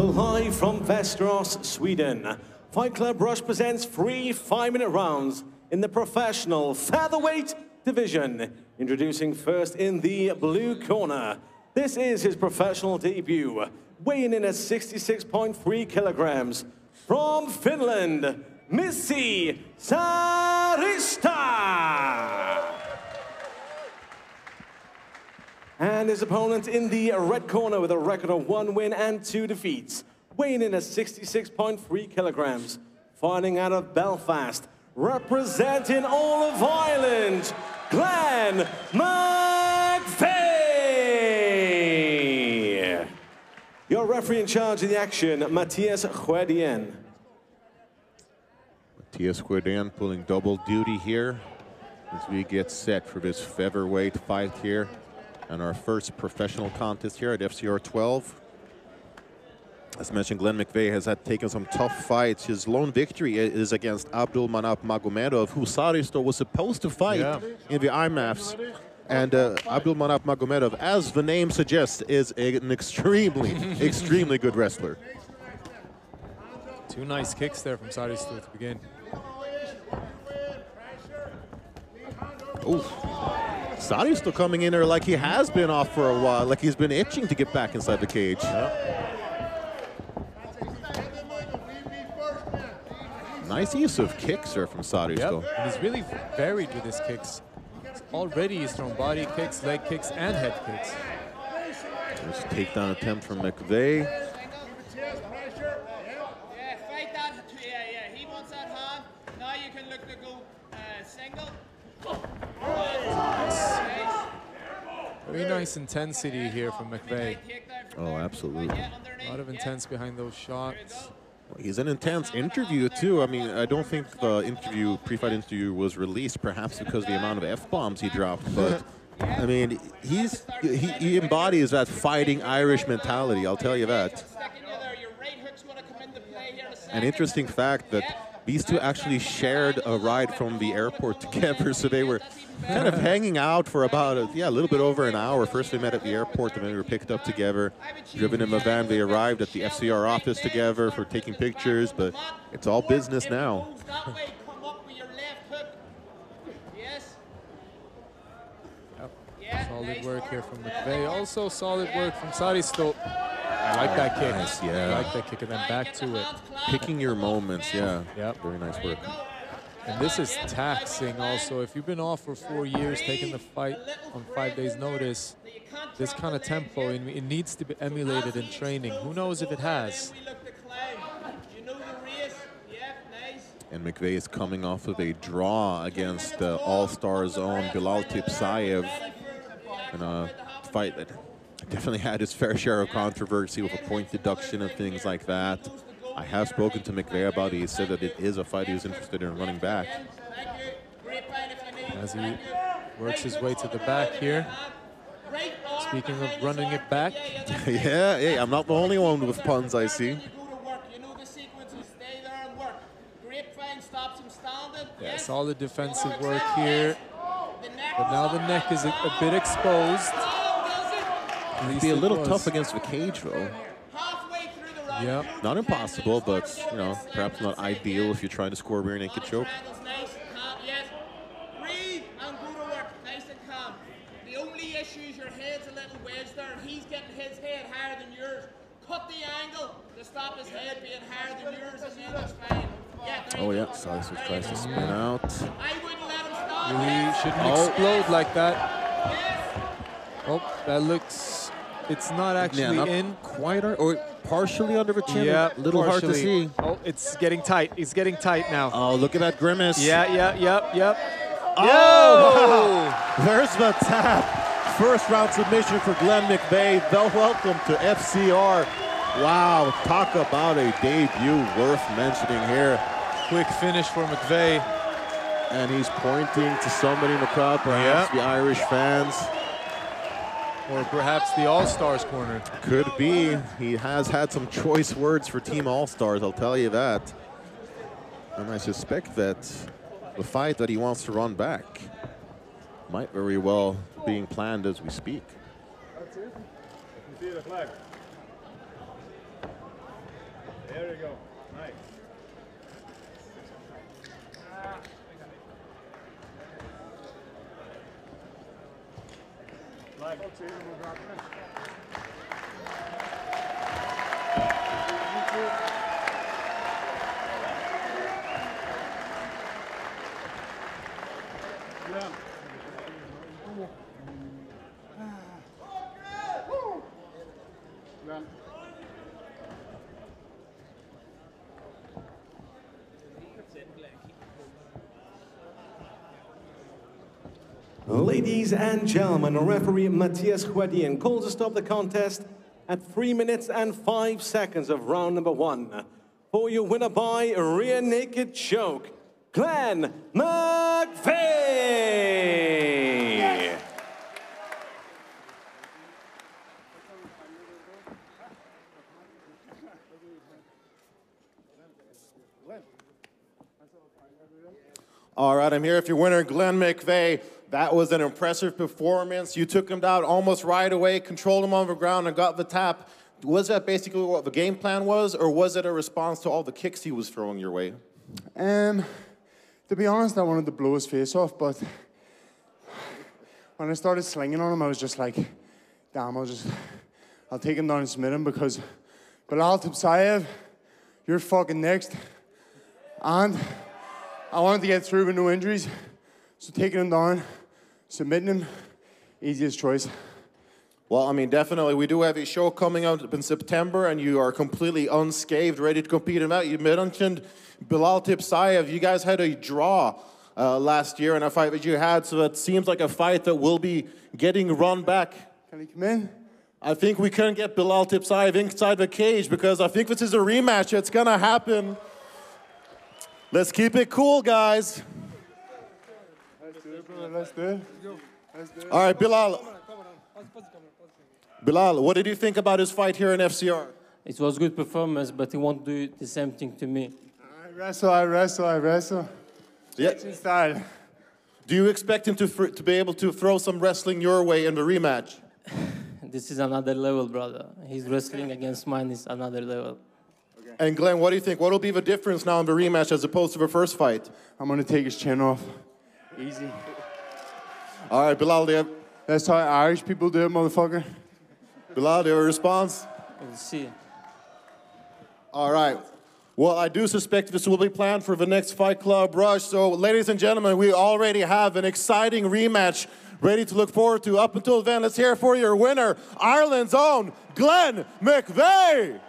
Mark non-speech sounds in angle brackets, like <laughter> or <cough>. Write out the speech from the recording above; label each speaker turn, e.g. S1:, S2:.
S1: Live from Västerås, Sweden, Fight Club Rush presents three five-minute rounds in the professional featherweight division. Introducing first in the blue corner. This is his professional debut, weighing in at 66.3 kilograms. From Finland, Mici Saaristo. And his opponent in the red corner with a record of one win and two defeats, weighing in at 66.3 kilograms, fighting out of Belfast, representing all of Ireland, Glenn McVeigh. Your referee in charge of the action, Matthias Huedien.
S2: Matthias Huedien pulling double duty here as we get set for this featherweight fight here and our first professional contest here at FCR 12. As mentioned, Glenn McVeigh has had taken some tough fights. His lone victory is against Abdul Manap Magomedov, who Saaristo was supposed to fight
S3: Yeah.
S2: in the IMAFs. And uh, Abdul Manap Magomedov, as the name suggests, is an extremely, <laughs> extremely good wrestler.
S3: Two nice kicks there from Saaristo to begin.
S2: Ooh. Sadi's still coming in there like he has been off for a while, like he's been itching to get back inside the cage. Nice use of kicks there from Sadi
S3: Yep.
S2: still.
S3: And he's really varied with his kicks. Already he's thrown body kicks, leg kicks, and head kicks.
S2: There's a takedown attempt from McVeigh.
S4: Yeah, fight that. Yeah, yeah. He wants that hand. Now you can look to go uh, single.
S3: Very nice intensity here from McVeigh.
S2: Oh, absolutely.
S3: A lot of intense behind those shots.
S2: He's an intense interview too. I mean, I don't think the interview, pre-fight interview, was released, perhaps because of the amount of f-bombs he dropped. But I mean, he's he, he embodies that fighting Irish mentality. I'll tell you that. An interesting fact that these two actually shared a ride from the airport <laughs> together, so they were kind of hanging out for about a, yeah a little bit over an hour. First they met at the airport, then they were picked up together, driven in a van. They arrived at the FCR office together for taking pictures, but it's all business now.
S3: Solid work here from McVeigh. Also solid work from Saaristo. I like that kick.
S2: Nice, yeah.
S3: I like that kick and then back to it.
S2: Picking your moments, yeah.
S3: Yep.
S2: Very nice work.
S3: And this is taxing also. If you've been off for four years, taking the fight on five days notice, this kind of tempo, it it needs to be emulated in training. Who knows if it has?
S4: You know the race. Yeah.
S2: And McVeigh is coming off of a draw against uh, All-Stars own Bilal Tipsayev in a fight that definitely had his fair share of controversy with a point deduction and things like that. I have spoken to McVeigh about it. He said that it is a fight he was interested in running back.
S3: As he works his way to the back here. Speaking of running it back, <laughs>
S2: yeah, hey, I'm not the only one with puns I see.
S4: You know the sequences. Stay there and work. Grapevine stops him standing.
S3: yeah, solid defensive work here. But now the neck is a, a bit exposed. At
S2: It'd be a little tough against the cage, though.
S3: Yep.
S2: Not impossible, but you know, perhaps not ideal if you're trying to score a rear naked choke.
S4: Nice, calm, yes. Breathe and go to work. Nice and calm. The only issue is your head's a little wedged there. He's getting his head higher than yours. Cut the angle to stop his head being higher than yours, and then it's fine. Yeah, there
S2: Oh yeah,
S4: go.
S2: Silas tries to spin out.
S4: I wouldn't let him stop.
S3: Really shouldn't
S2: Oh.
S3: explode like that. Oh, that looks. It's not actually
S2: Yeah, not
S3: in.
S2: quite, or, or oh, partially under the chin.
S3: Yeah, a
S2: little hard to see.
S3: Oh, it's getting tight. It's getting tight now.
S2: Oh, look at that grimace.
S3: Yeah, yeah, yep, yep.
S2: Oh, wow. <laughs> There's the tap. First round submission for Glenn McVeigh. Well, welcome to FCR. Wow, talk about a debut worth mentioning here.
S3: Quick finish for McVeigh.
S2: And he's pointing to somebody in the crowd, perhaps the Irish fans.
S3: Or perhaps the All Stars corner.
S2: Could be. He has had some choice words for Team All Stars, I'll tell you that. And I suspect that the fight that he wants to run back might very well being planned as we speak.
S5: There you go. Nice. Like.
S1: Ladies and gentlemen, referee Matthias Huadien calls to stop the contest at 3 minutes and 5 seconds of round number 1. For your winner by rear naked choke, Glenn McVeigh!
S2: All right, I'm here with your winner, Glenn McVeigh. That was an impressive performance. You took him down almost right away, controlled him on the ground, and got the tap. Was that basically what the game plan was, or was it a response to all the kicks he was throwing your way?
S5: Um, to be honest, I wanted to blow his face off, but when I started slinging on him, I was just like, damn, I'll just, I'll take him down and submit him because Bilal Tipsayev, you're fucking next. And I wanted to get through with no injuries, so taking him down, submitting him, easiest choice.
S2: Well, I mean, definitely. We do have a show coming out in September, and you are completely unscathed, ready to compete in that. You mentioned Bilal Tipsayev. You guys had a draw uh, last year in a fight that you had, so it seems like a fight that will be getting run back.
S5: Can he come in?
S2: I think we can get Bilal Tipsayev inside the cage because I think this is a rematch. It's going to happen. Let's keep it cool, guys.
S5: Let's do it, brother. Let's do it. Let's do it.
S2: All right, Bilal. Bilal, what did you think about his fight here in FCR?
S6: It was good performance, but he won't do the same thing to me.
S5: I wrestle, I wrestle, I wrestle.
S2: Yeah.
S5: Style.
S2: Do you expect him to, fr- to be able to throw some wrestling your way in the rematch? <laughs>
S6: This is another level, brother. His wrestling against mine is another level.
S2: And Glenn, what do you think? What will be the difference now in the rematch as opposed to the first fight?
S5: I'm gonna take his chin off. Easy.
S2: All right, Bilal, do you have,
S5: That's how Irish people do it, motherfucker.
S2: Bilal, do you have a response?
S6: We'll see.
S2: All right. Well, I do suspect this will be planned for the next Fight Club Rush. So, ladies and gentlemen, we already have an exciting rematch ready to look forward to. Up until then, let's hear for your winner, Ireland's own Glenn McVeigh.